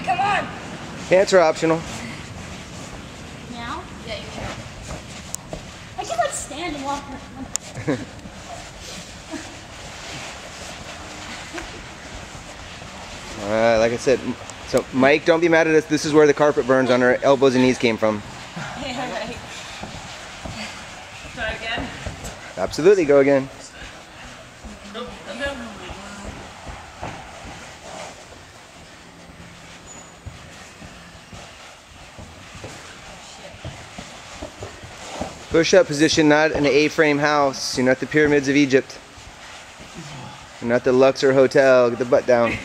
Hey, come on. Pants are optional. Now? Yeah, you can. I can like stand and walk around. Uh, like I said, so Mike, don't be mad at us. This is where the carpet burns on our elbows and knees came from. Yeah, right. Try again. Absolutely, go again. Nope. Nope. Push-up position, not an A-frame house. You're not the pyramids of Egypt. You're not the Luxor Hotel. Get the butt down.